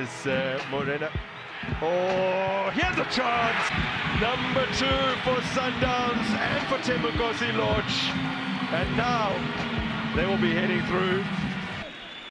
is uh, Morena. Oh, here's a chance. Number two for Sundowns and for Thembinkosi Lorch. And now they will be heading through